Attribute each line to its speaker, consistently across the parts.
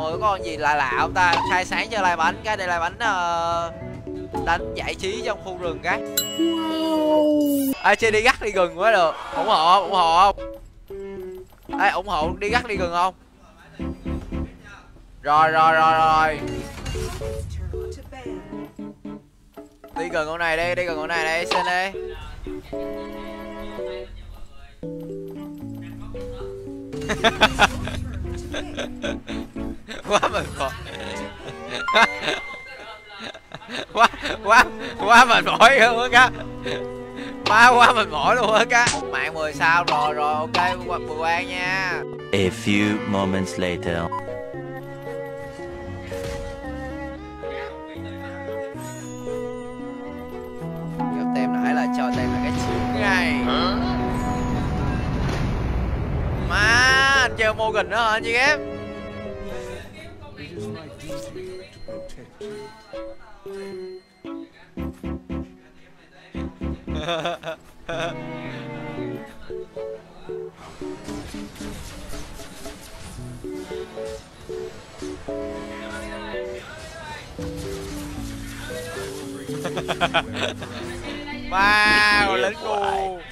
Speaker 1: người có con gì lạ lạ không ta? Khai sáng cho lai bánh cái đây lai bánh uh, đánh giải trí trong khu rừng cái ai chơi đi gắt đi gần quá được. Ủng hộ ủng hộ không? Ai ủng hộ đi gắt đi gần không? Rồi rồi rồi rồi. Đi gần con này đi đi gần con này đi xin đi quá mệt mỏi quá quá quá mệt mỏi luôn á quá quá mệt mỏi luôn á cá. Một mạng 10 sao rồi rồi ok bùi quan nha.
Speaker 2: A few moments later.
Speaker 1: gặp tem nãy là cho tem là cái chuyện này. Má anh chơi Morgan nữa hả anh chị em Wow, lính cu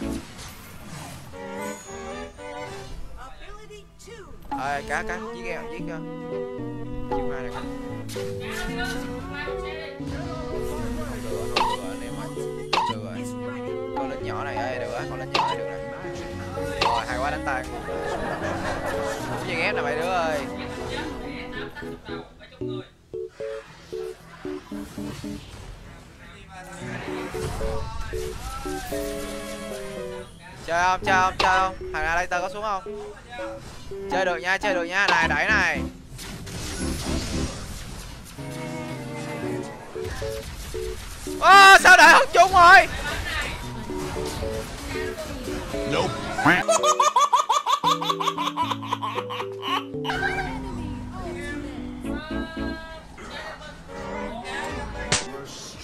Speaker 1: cá à, cá cá giết em giết cho giết mai này. Cá rồi rồi rồi. Con lính nhỏ này ơi được á, con lính nhỏ này được này rồi hay quá đánh tay. Cái gì ghép nè mày đứa ơi? Chơi không? Chơi không? Chơi không? Thằng nào đây có xuống không? Chơi được nha chơi được nha. Này đẩy này. Ô, sao đẩy không trúng rồi?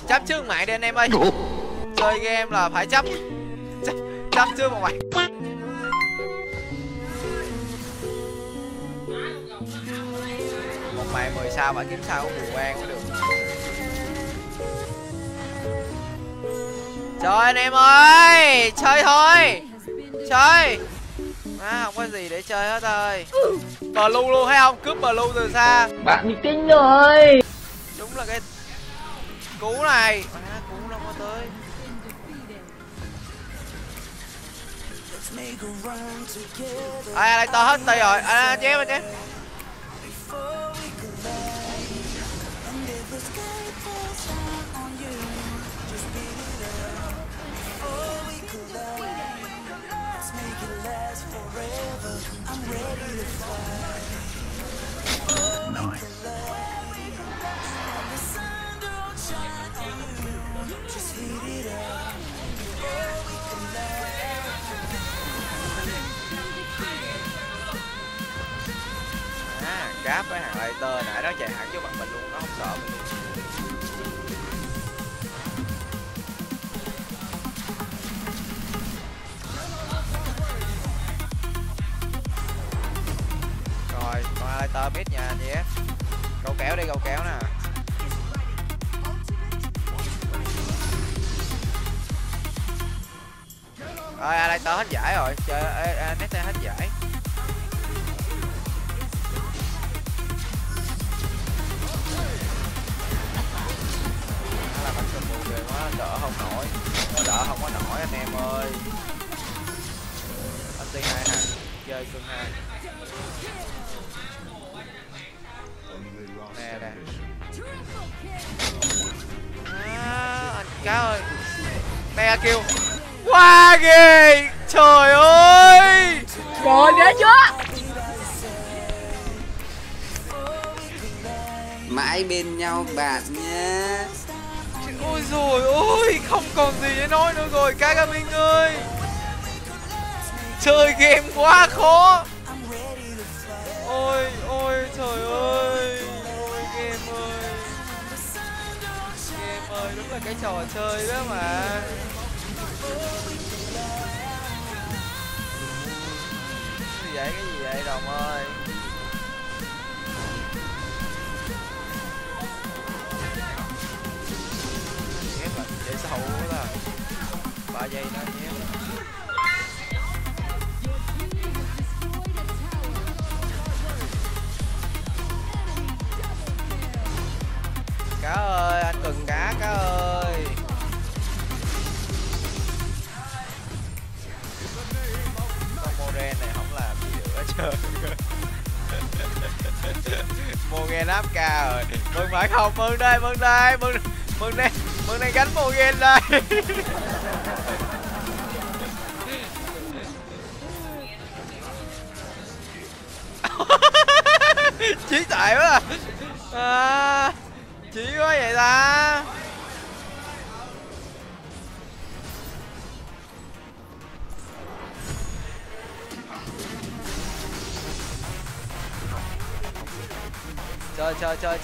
Speaker 1: Chấp trước mạng đi anh em ơi chơi game là phải chấp. Chấp, chấp trước một mạng một mạng 10 sao phải kiếm sao của bùi quan mới được. Chơi anh em ơi chơi thôi. Chơi. À, không có gì để chơi hết ơi. Bờ lu luôn thấy không? Cướp bờ lu từ xa.
Speaker 3: Bạn bị kinh rồi.
Speaker 1: Đúng là cái cú này. À, cú đâu có tới ai lại to hết tay rồi. À, chém anh chém à giáp với hàng lighter nãy nó chạy hẳn vô mặt mình luôn, nó không sợ mình luôn. Rồi, con lighter biết nhà anh nhé cầu kéo đi cầu kéo nè. Rồi lighter hết giải rồi. Chơi nét hết giải. Đỡ không nổi. Nó đỡ không có nổi anh em ơi. Chơi cưng hai. Nè nè. À, anh cá ơi. Mega kill quá ghê trời ơi!
Speaker 3: Rồi ghê chưa?
Speaker 4: Mãi bên nhau bạn nhé
Speaker 1: ôi rồi ôi, không còn gì để nói nữa rồi Kagamin ơi. Chơi game quá khó. Ôi ôi, trời ơi. Ôi, game ơi. Game ơi, đúng là cái trò chơi đó mà. Cái gì vậy, cái gì vậy, đồng ơi? Ba giây nữa nhé. Cá ơi, anh cần cá cá ơi. Con moren này không làm gì được hết trơn. Morgan áp ca rồi. Mừng phải không? Mừng đây mừng đây, mừng mừng đây mừng đây gánh Morgan đây.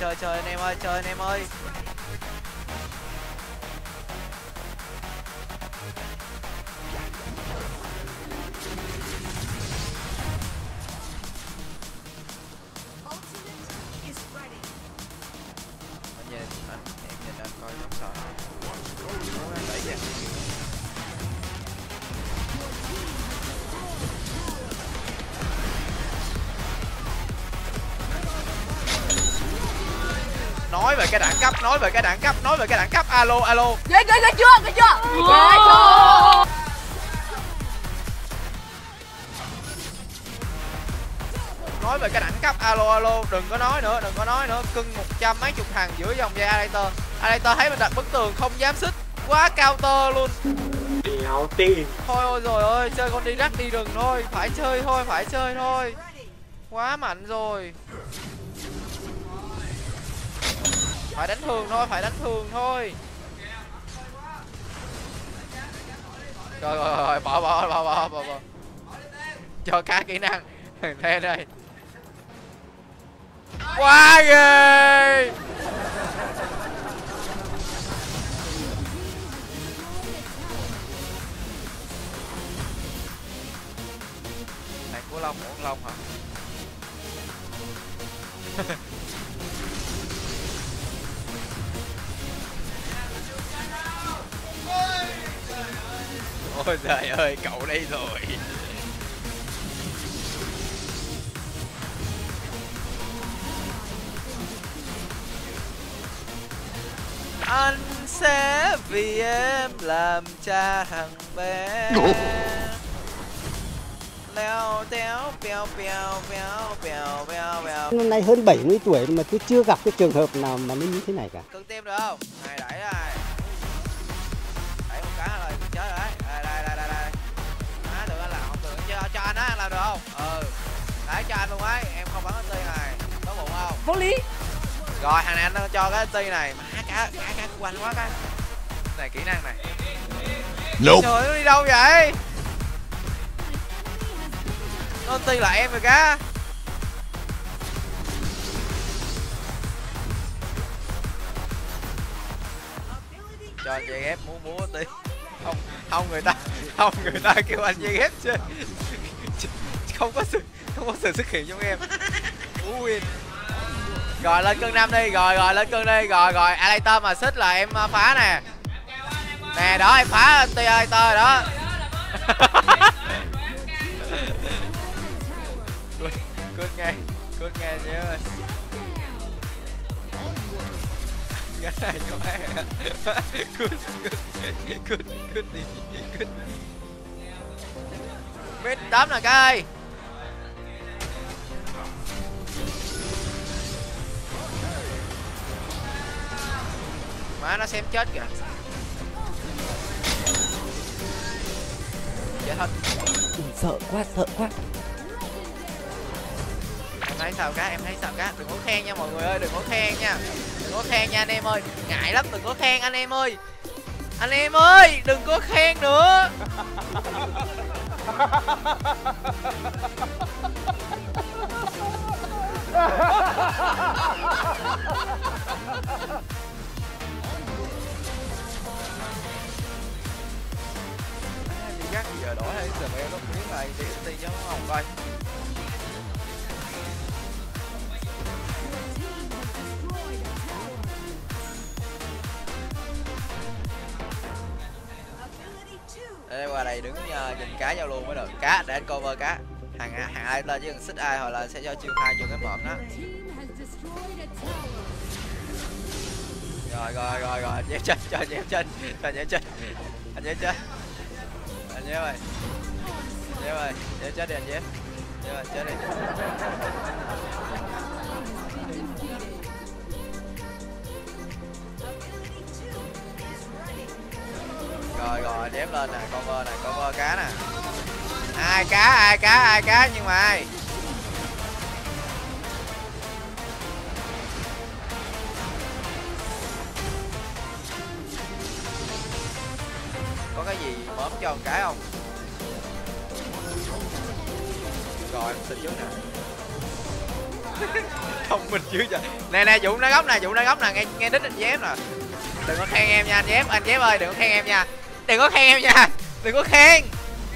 Speaker 1: Chơi chơi chơi chơi chơi anh em ơi chơi anh em ơi nói về cái đẳng cấp nói về cái đẳng cấp nói về cái đẳng cấp. Alo alo.
Speaker 3: Ghê ghê ghê chưa ghê chưa? Ghê chưa?
Speaker 1: Nói về cái đẳng cấp alo alo. Đừng có nói nữa đừng có nói nữa. Cưng một trăm mấy chục thằng giữa dòng dây Alator Alator thấy mình đặt bức tường không dám xích quá cao tơ luôn.
Speaker 5: Đéo tiền.
Speaker 1: Thôi ôi rồi ơi chơi con đi rắc đi rừng thôi. Phải chơi thôi phải chơi thôi. Quá mạnh rồi phải đánh thường thôi, phải đánh thường thôi. Rồi rồi rồi bỏ bỏ bỏ bỏ bỏ bỏ. Cho cá kỹ năng. Đây đây. Quá ghê. Ôi trời ơi cậu đây rồi. Anh sẽ vì em làm cha thằng bé. Leo téo pèo pèo pèo pèo pèo pèo
Speaker 6: Năm nay hơn 70 tuổi mà tôi chưa gặp cái trường hợp nào mà nó như thế này cả.
Speaker 1: cân tim được không? Này đẩy đẩy cho anh luôn ấy em không bắn cái ti này. Có bụng không?
Speaker 3: Vô lý.
Speaker 1: Rồi thằng này anh nó cho cái ti này. Mà cá cá cá quanh quá cái. Này kỹ năng này.
Speaker 2: Nope.
Speaker 1: trời ơi, nó đi đâu vậy? Nó ti lại em rồi cá. Cho anh dây ghép múa múa tí. Không không người ta không người ta kêu anh dây ghép chứ. Không có sự không có sự xuất hiện trong em? Ú win rồi, lên cân năm đi, rồi rồi, lên cân đi, rồi rồi Alator mà xích là em à, phá nè. Nè, đó, em phá anh ti Alator đó. Cút cút ngay cút ngay nhớ ơi cái này cho mẹ cút cút cút cút đi cút mid tám nè cái ơi má nó xem chết kìa. Chết hết.
Speaker 6: Sợ quá sợ quá.
Speaker 1: Em thấy sao cá em thấy sao cá đừng có khen nha mọi người ơi đừng có khen nha. Đừng có khen nha anh em ơi. Ngại lắm đừng có khen anh em ơi. Anh em ơi đừng có khen nữa đây tưởng em nó biết là anh đi cho nó không coi Để qua đây đứng uh, nhìn cá giao luôn mới được. Cá để anh cover cá. Hàng hàng ai lên chứ đừng xích ai hoặc là sẽ cho chiêu hai cho cái mộm đó. Rồi rồi rồi rồi. Nhé chân cho nhé chân cho nhé chân. Anh nhé chân. Anh nhé ơi anh rồi, ơi chết đi anh nhé nhé rồi, chết đi rồi rồi đếm lên nè cover nè cover cá nè. Ai cá ai cá ai cá nhưng mà ai? Có cái gì mớm cho một cái không? Rồi xin trước nè thông minh chứ trời nè nè, dũng nó góc nè, dũng nó góc nè, nghe nghe đít anh dép nè. Đừng có khen em nha anh dép anh dép ơi, đừng có khen em nha. Đừng có khen em nha, đừng có khen.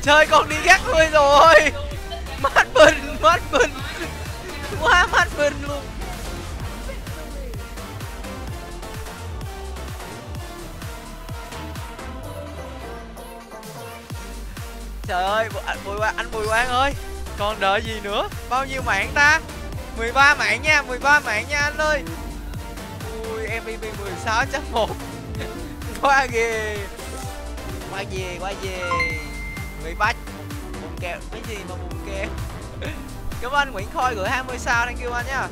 Speaker 1: Chơi con đi gắt thôi rồi. Mất bình mất bình. Quá mất bình luôn. Trời ơi, anh bùi quang anh bùi quang ơi còn đợi gì nữa? Bao nhiêu mạng ta? 13 mạng nha 13 mạng nha anh ơi. Ui mvp 16.1 quá ghê. Quá ghê quá ghê. Người bắt. Bùng kèo cái gì mà bùng kèo cảm ơn nguyễn khôi gửi 20 sao thank you anh nha.